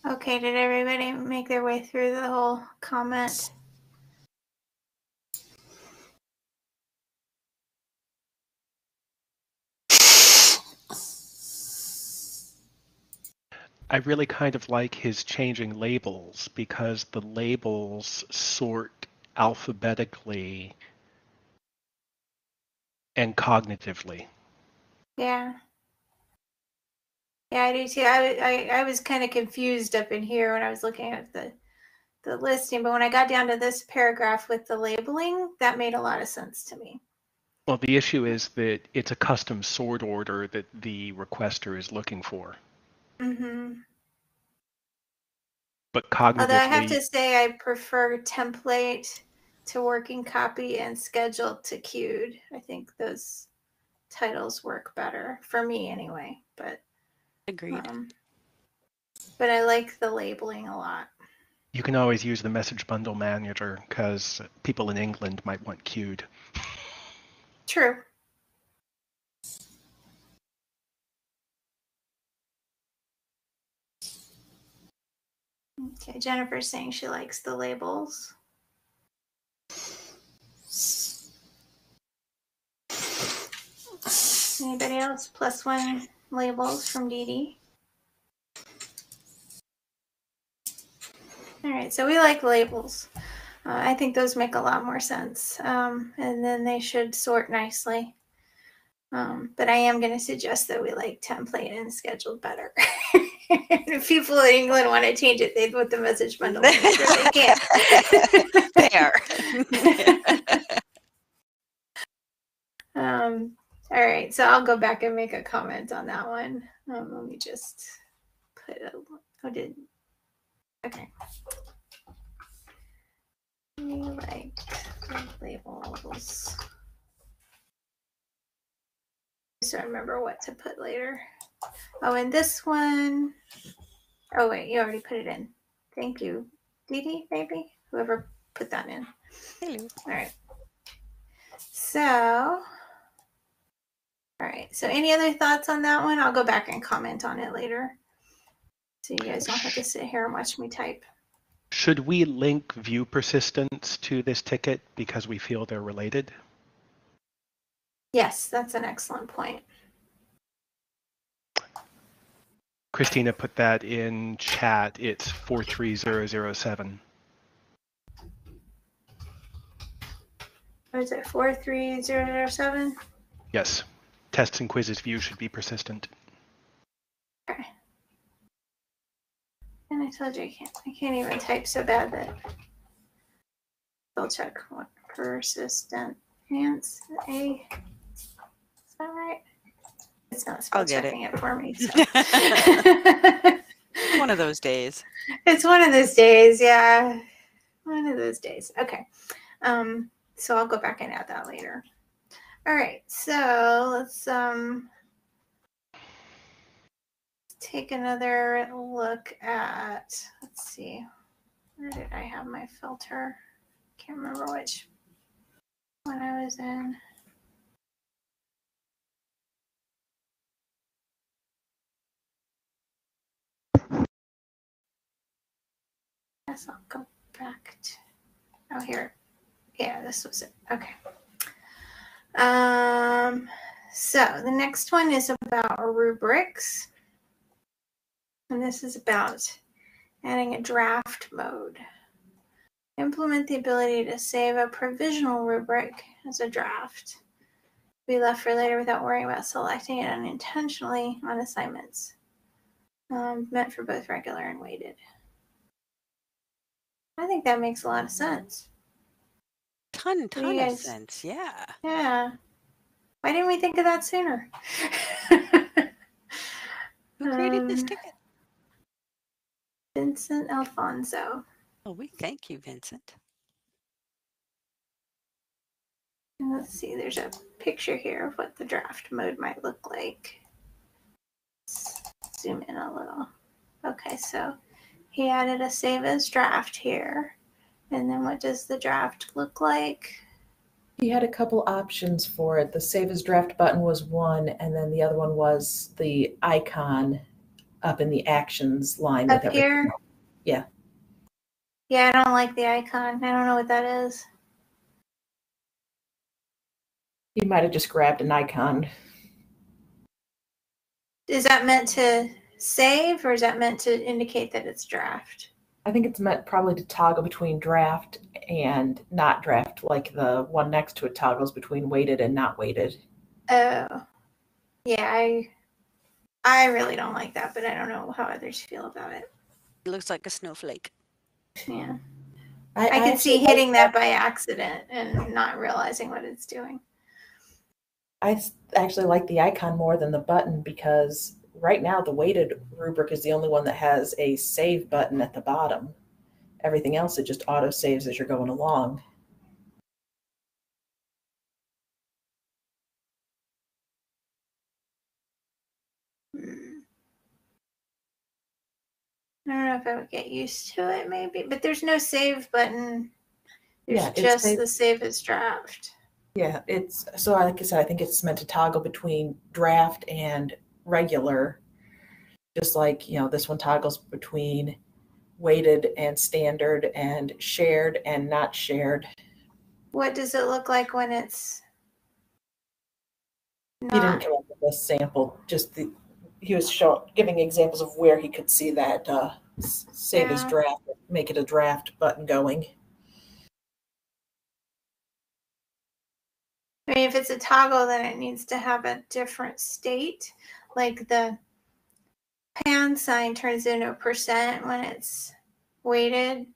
Speaker 1: okay, did everybody make their way through the whole comment?
Speaker 3: I really kind of like his changing labels because the labels sort alphabetically and cognitively.
Speaker 1: Yeah. Yeah, I do too. I, I, I was kind of confused up in here when I was looking at the the listing, but when I got down to this paragraph with the labeling, that made a lot of sense to me.
Speaker 3: Well, the issue is that it's a custom sort order that the requester is looking for.
Speaker 1: hmm
Speaker 3: But cognitively,
Speaker 1: Although I have to say, I prefer template to working copy and schedule to queued. I think those titles work better for me anyway. But
Speaker 4: Agreed.
Speaker 1: um, but I like the labeling a lot.
Speaker 3: you can always use the message bundle manager because people in England might want queued.
Speaker 1: True. Okay, Jennifer's saying she likes the labels. Anybody else? Plus one labels from Dee. All right, so we like labels. Uh, I think those make a lot more sense. Um, and then they should sort nicely. Um, but I am going to suggest that we like template and scheduled better. if people in England want to change it, they put the message bundle. sure they can't.
Speaker 4: There.
Speaker 1: um, all right, so I'll go back and make a comment on that one. Um, let me just put a. Oh, did okay. We like labels. So I remember what to put later. Oh, and this one oh wait, you already put it in. Thank you, Dee, maybe whoever put that in.
Speaker 4: Hello.
Speaker 1: All right. So, all right. So, any other thoughts on that one? I'll go back and comment on it later. So you guys don't have to sit here and watch me type.
Speaker 3: Should we link view persistence to this ticket because we feel they're related?
Speaker 1: Yes, that's an excellent point.
Speaker 3: Christina put that in chat. It's 43007.
Speaker 1: What is it? Four three zero zero seven.
Speaker 3: Yes. Tests and quizzes view should be persistent.
Speaker 1: Okay. And I told you I can't. I can't even type so bad that. I'll check what persistent ants a. Is that right? It's not spell
Speaker 4: I'll get it.
Speaker 1: it. for me. So.
Speaker 4: One of those days.
Speaker 1: it's one of those days, yeah. One of those days. Okay. Um, so I'll go back and add that later. All right, so let's um take another look at let's see. Where did I have my filter? Can't remember which one I was in. Guess I'll go back to oh here. Yeah, this was it. Okay. Um so the next one is about rubrics. And this is about adding a draft mode. Implement the ability to save a provisional rubric as a draft. Be left for later without worrying about selecting it unintentionally on assignments. Um, meant for both regular and weighted. I think that makes a lot of sense.
Speaker 4: Ton, ton of
Speaker 1: guys-
Speaker 4: sense. Yeah.
Speaker 1: Yeah. Why didn't we think of that sooner?
Speaker 4: Who created this
Speaker 1: Um,
Speaker 4: ticket?
Speaker 1: Vincent Alfonso.
Speaker 4: Oh, we thank you, Vincent.
Speaker 1: And Let's see, there's a picture here of what the draft mode might look like. Let's zoom in a little. Okay, so he added a save as draft here. And then what does the draft look like?
Speaker 2: He had a couple options for it. The save as draft button was one, and then the other one was the icon up in the actions line.
Speaker 1: Up
Speaker 2: everything
Speaker 1: here?
Speaker 2: Yeah.
Speaker 1: Yeah, I don't like the icon. I don't know what that is.
Speaker 2: He might have just grabbed an icon.
Speaker 1: Is that meant to save or is that meant to indicate that it's draft?
Speaker 2: I think it's meant probably to toggle between draft and not draft, like the one next to it toggles between weighted and not weighted.
Speaker 1: Oh, yeah, I I really don't like that, but I don't know how others feel about it.
Speaker 4: It looks like a snowflake.
Speaker 1: Yeah, I, can see
Speaker 2: actually like
Speaker 1: hitting that by accident and not realizing what it's doing.
Speaker 2: I actually like the icon more than the button because right now the weighted rubric is the only one that has a save button at the bottom. Everything else it just auto saves as you're going along.
Speaker 1: I don't know if I would get used to it, maybe, but there's no save button. There's
Speaker 2: Yeah, it's
Speaker 1: just
Speaker 2: save-
Speaker 1: the save as draft.
Speaker 2: Yeah, it's so like I said, I think it's meant to toggle between draft and regular. Just like, you know, this one toggles between weighted and standard and shared and not shared.
Speaker 1: What does it look like when it's
Speaker 2: He didn't
Speaker 1: not?
Speaker 2: come up with a sample, just the he was showing, giving examples of where he could see that uh, save
Speaker 1: Yeah.
Speaker 2: draft, make it a draft button going.
Speaker 1: I mean, if it's a toggle, then it needs to have a different state. Like the pound sign turns into a percent when it's weighted.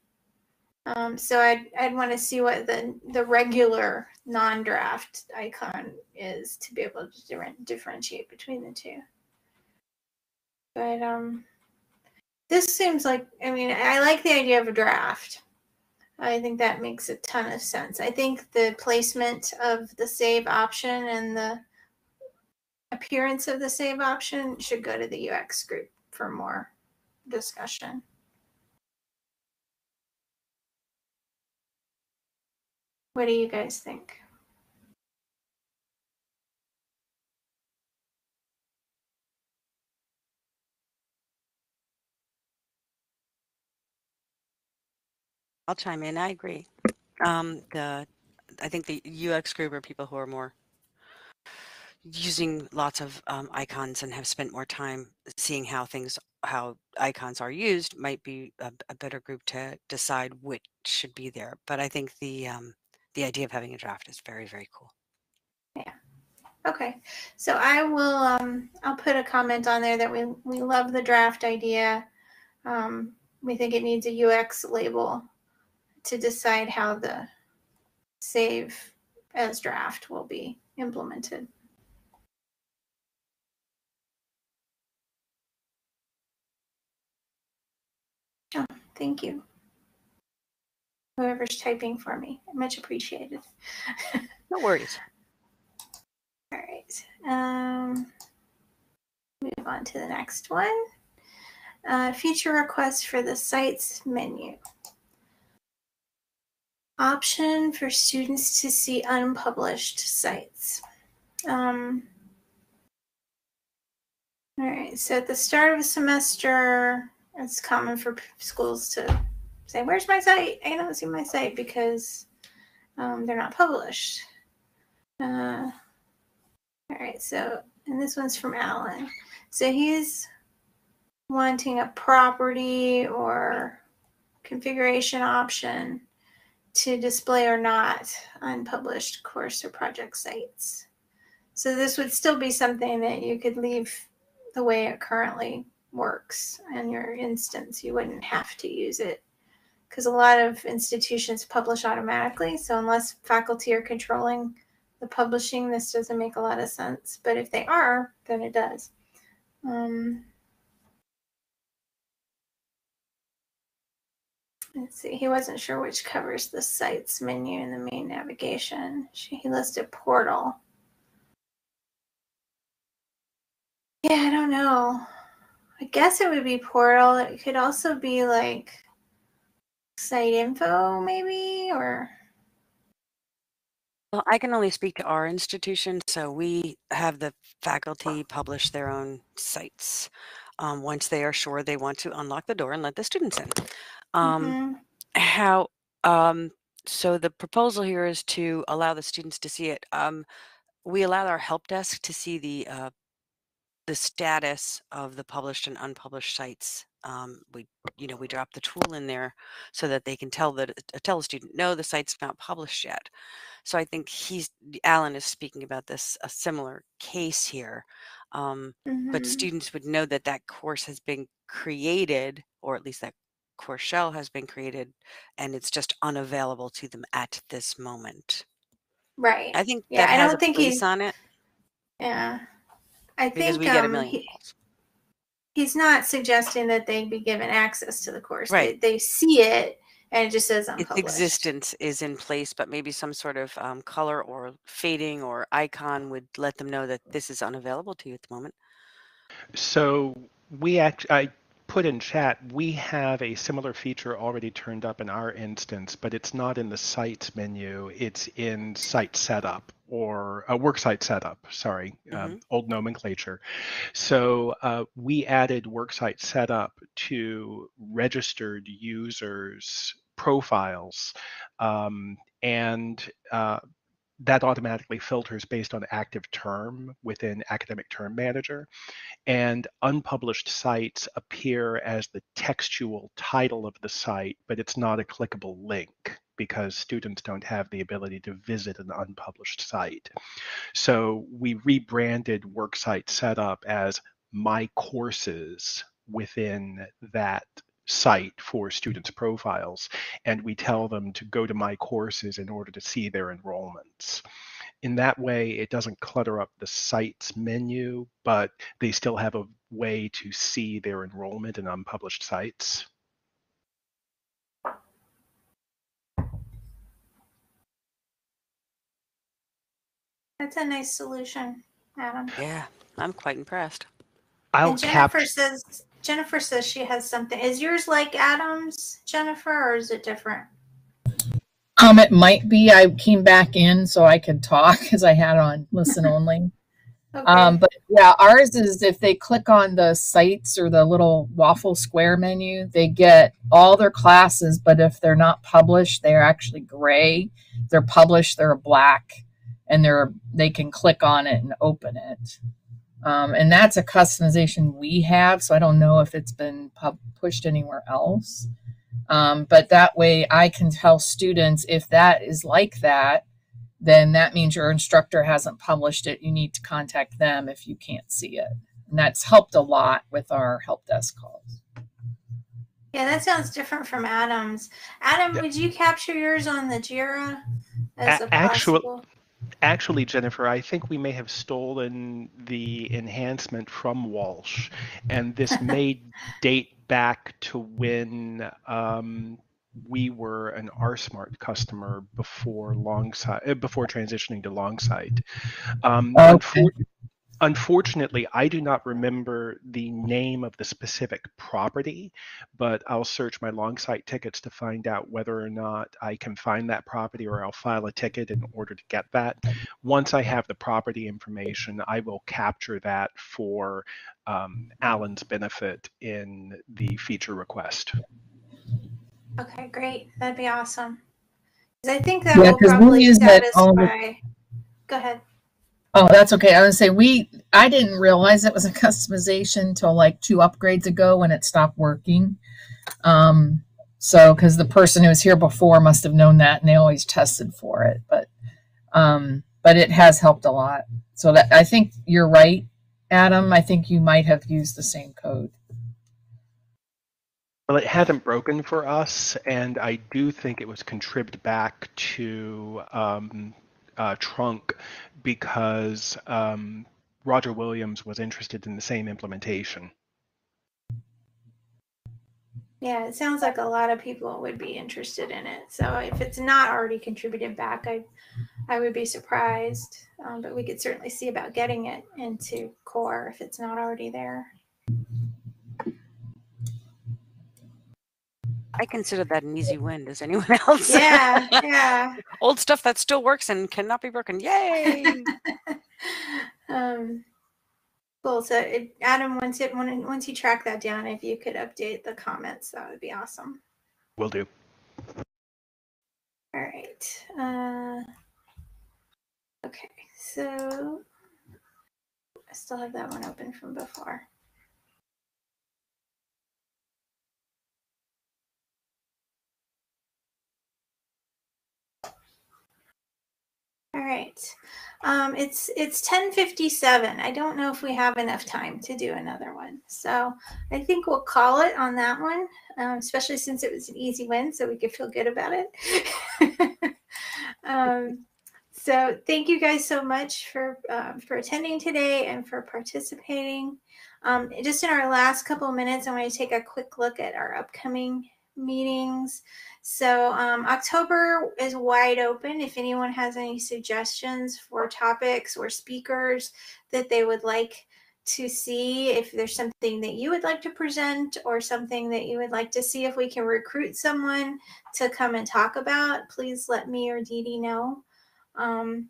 Speaker 1: Um, so I'd I'd want to see what the the regular non-draft icon is to be able to different, differentiate between the two. But um, this seems like I mean I like the idea of a draft. I think that makes a ton of sense. I think the placement of the save option and the appearance of the save option should go to the UX group for more discussion. What do you guys think?
Speaker 4: I'll chime in. I agree. Um, the I think the UX group are people who are more using lots of um, icons and have spent more time seeing how things how icons are used might be a, a better group to decide which should be there. But I think the um, the idea of having a draft is very very cool. Yeah.
Speaker 1: Okay, so I will. Um, I'll put a comment on there that we we love the draft idea. Um, we think it needs a UX label to decide how the save as draft will be implemented. Oh, thank you. Whoever's typing for me, much appreciated.
Speaker 4: No worries.
Speaker 1: All right. Um, move on to the next one. Uh, feature requests for the sites menu. Option for students to see unpublished sites. Um, all right. So at the start of a semester, it's common for schools to say, "Where's my site? I don't see my site because um, they're not published." Uh, all right, so, and this one's from Alan. So he's wanting a property or configuration option to display or not unpublished course or project sites. So this would still be something that you could leave the way it currently works in your instance. You wouldn't have to use it because a lot of institutions publish automatically. So unless faculty are controlling the publishing, this doesn't make a lot of sense. But if they are, then it does. Um, let's see. He wasn't sure which covers the sites menu in the main navigation. He listed portal. Yeah, I don't know. I guess it would be portal. It could also be like site info, maybe, or
Speaker 4: Well, I can only speak to our institution, so we have the faculty publish their own sites um, once they are sure they want to unlock the door and let the students in. Um,
Speaker 1: Mhm.
Speaker 4: How? Um, so the proposal here is to allow the students to see it. Um, we allow our help desk to see the uh, the status of the published and unpublished sites. Um, we, you know, we drop the tool in there so that they can tell that uh, tell the student, no, the site's not published yet. So I think he's Alan is speaking about this a similar case here. Um, but
Speaker 1: Mhm.
Speaker 4: students would know that that course has been created, or at least that course shell has been created, and it's just unavailable to them at this moment.
Speaker 1: right.
Speaker 4: I think
Speaker 1: Yeah,
Speaker 4: that
Speaker 1: I
Speaker 4: has
Speaker 1: don't
Speaker 4: a
Speaker 1: think he's-
Speaker 4: on it
Speaker 1: Yeah. I
Speaker 4: because
Speaker 1: think
Speaker 4: we get a
Speaker 1: um,
Speaker 4: million
Speaker 1: he- he's not suggesting that they be given access to the course.
Speaker 4: Right.
Speaker 1: They, they see it and it just says
Speaker 4: Its
Speaker 1: unpublished.
Speaker 4: existence is in place, but maybe some sort of um, color or fading or icon would let them know that this is unavailable to you at the moment.
Speaker 3: So we act, I put in chat, we have a similar feature already turned up in our instance, but it's not in the sites menu. It's in site setup or a work site setup, sorry, um, old nomenclature. So uh, we added worksite setup to registered users' profiles. Um, and uh, that automatically filters based on active term within Academic Term Manager. And unpublished sites appear as the textual title of the site, but it's not a clickable link because students don't have the ability to visit an unpublished site. So we rebranded Worksite Setup as My Courses within that site for students' profiles, and we tell them to go to my courses in order to see their enrollments. In that way, it doesn't clutter up the site's menu, but they still have a way to see their enrollment in unpublished sites.
Speaker 1: That's a nice solution, Adam.
Speaker 4: Yeah, I'm quite impressed.
Speaker 3: I'll
Speaker 1: and Jennifer
Speaker 3: cap-
Speaker 1: says Jennifer says she has something. Is yours like Adam's, Jennifer, or is it different?
Speaker 6: Um, it might be. I came back in so I could talk because I had on listen only.
Speaker 1: Okay.
Speaker 6: Um, but yeah, ours is if they click on the sites or the little waffle square menu, they get all their classes. But if they're not published, they're actually gray. If they're published, they're black, and they're they can click on it and open it. Um, and that's a customization we have, so I don't know if it's been pub- pushed anywhere else. Um, but that way, I can tell students if that is like that, then that means your instructor hasn't published it. You need to contact them if you can't see it. And that's helped a lot with our help desk calls.
Speaker 1: yeah, that sounds different from Adam's. Adam,
Speaker 3: Yeah.
Speaker 1: would you capture yours on the Jira as
Speaker 3: A-
Speaker 1: a
Speaker 3: actual-
Speaker 1: possible?
Speaker 3: Actually, Jennifer, I think we may have stolen the enhancement from Walsh, and this may date back to when um, we were an RSmart customer before Longsight, uh, before transitioning to Longsight. Um,
Speaker 6: Okay.
Speaker 3: Unfor- unfortunately, I do not remember the name of the specific property, but I'll search my Longsight tickets to find out whether or not I can find that property or I'll file a ticket in order to get that. Once I have the property information, I will capture that for um, Alan's benefit in the feature request.
Speaker 1: Okay, great. That'd be awesome. I think that
Speaker 6: Yeah,
Speaker 1: will
Speaker 6: 'cause we
Speaker 1: probably
Speaker 6: use that all the-
Speaker 1: satisfy. Go ahead.
Speaker 6: Oh, that's okay. I was say we I didn't realize it was a customization till like two upgrades ago when it stopped working. Um so because the person who was here before must have known that and they always tested for it. But um but it has helped a lot. So that I think you're right, Adam. I think you might have used the same code.
Speaker 3: Well, it hadn't broken for us, and I do think it was contributed back to um, uh, Trunk because um, Roger Williams was interested in the same implementation.
Speaker 1: Yeah, it sounds like a lot of people would be interested in it. So if it's not already contributed back, I, I would be surprised. Um, but we could certainly see about getting it into core if it's not already there.
Speaker 4: I consider that an easy win. Does anyone else?
Speaker 1: Yeah, yeah.
Speaker 4: Old stuff that still works and cannot be broken. Yay!
Speaker 1: um, cool. So it, Adam, once it when, once you track that down, if you could update the comments, that would be awesome.
Speaker 3: Will do.
Speaker 1: All right. Uh, okay, so I still have that one open from before. All right. Um, it's it's 10:57. I don't know if we have enough time to do another one. So I think we'll call it on that one, um, especially since it was an easy win, so we could feel good about it. um, so thank you guys so much for um, for attending today and for participating. Um, just in our last couple minutes, I want to take a quick look at our upcoming meetings. So um, October is wide open. If anyone has any suggestions for topics or speakers that they would like to see, if there's something that you would like to present or something that you would like to see if we can recruit someone to come and talk about, please let me or Dee Dee know. Um,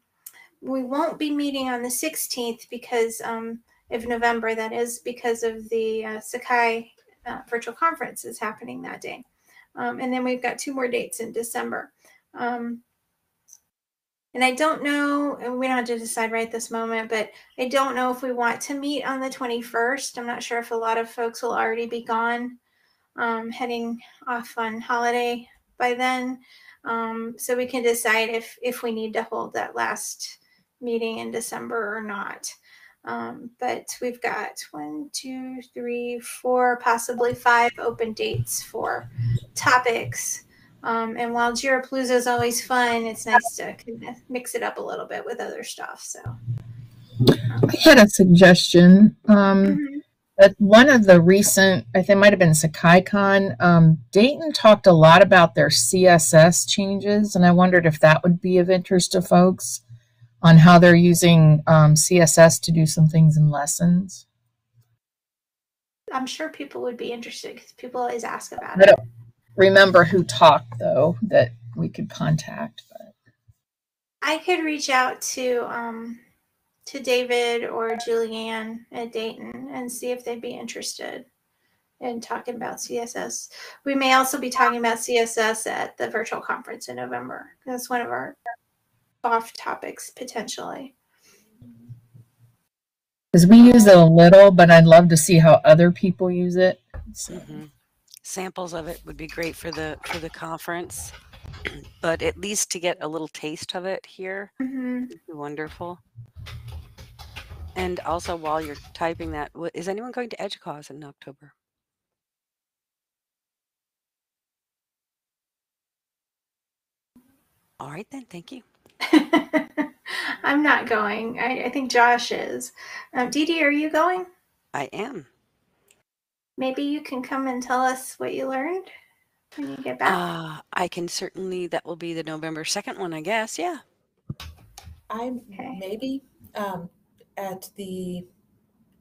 Speaker 1: we won't be meeting on the 16th because um, of November. That is because of the uh, Sakai uh, virtual conference is happening that day. Um, and then we've got two more dates in December. Um, and I don't know, we don't have to decide right this moment, but I don't know if we want to meet on the 21st. I'm not sure if a lot of folks will already be gone, um, heading off on holiday by then. Um, so we can decide if if we need to hold that last meeting in December or not. Um, but we've got one, two, three, four, possibly five open dates for topics. Um, and while Jirapalooza is always fun, it's nice to kind of mix it up a little bit with other stuff. So,
Speaker 6: I had a suggestion. Um,
Speaker 1: Mhm.
Speaker 6: at one of the recent, I think it might have been SakaiCon, um, Dayton talked a lot about their CSS changes, and I wondered if that would be of interest to folks on how they're using um, CSS to do some things in lessons.
Speaker 1: I'm sure people would be interested because people always ask about
Speaker 6: I
Speaker 1: it.
Speaker 6: don't remember who talked though that we could contact, but
Speaker 1: I could reach out to um, to David or Julianne at Dayton and see if they'd be interested in talking about CSS. We may also be talking about CSS at the virtual conference in November. That's one of our off topics potentially.
Speaker 6: because we use it a little, but I'd love to see how other people use it. So,
Speaker 4: Mhm. Samples of it would be great for the for the conference, but at least to get a little taste of it here
Speaker 1: hmm
Speaker 4: would be wonderful. And also, while you're typing that, is anyone going to EDUCAUSE in October? All right then, thank you.
Speaker 1: I'm not going. I, I think Josh is. Um, Dee Dee, are you going?
Speaker 4: I am.
Speaker 1: Maybe you can come and tell us what you learned when you get back.
Speaker 4: Uh, I can certainly. That will be the November second one, I guess. Yeah.
Speaker 2: I'm
Speaker 1: Okay.
Speaker 2: maybe um, at the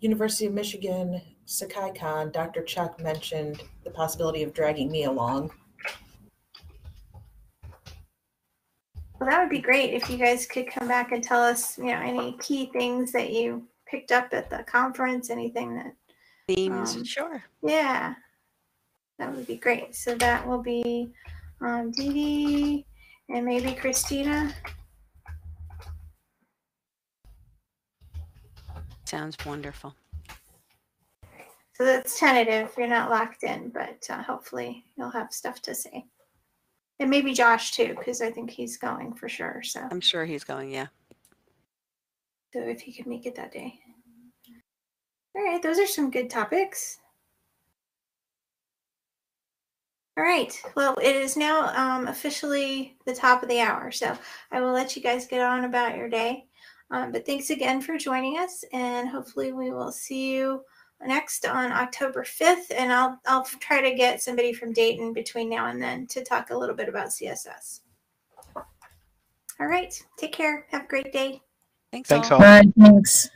Speaker 2: University of Michigan SakaiCon, Dr. Chuck mentioned the possibility of dragging me along.
Speaker 1: That would be great if you guys could come back and tell us, you know, any key things that you picked up at the conference, anything that,
Speaker 4: Themes.
Speaker 1: Um,
Speaker 4: sure.
Speaker 1: yeah, that would be great. So that will be um, Dee Dee and maybe Christina.
Speaker 4: Sounds wonderful.
Speaker 1: So that's tentative. You're not locked in, but uh, hopefully you'll have stuff to say. And maybe Josh too, because I think he's going for sure. So,
Speaker 4: I'm sure he's going. Yeah.
Speaker 1: so if he could make it that day. All right, those are some good topics. All right. Well, it is now um, officially the top of the hour, so I will let you guys get on about your day. Um, but thanks again for joining us, and hopefully we will see you next on October 5th. And I'll I'll try to get somebody from Dayton between now and then to talk a little bit about CSS. All right. Take care. Have a great day.
Speaker 4: Thanks.
Speaker 3: Thanks
Speaker 4: all.
Speaker 3: all.
Speaker 6: Bye, thanks.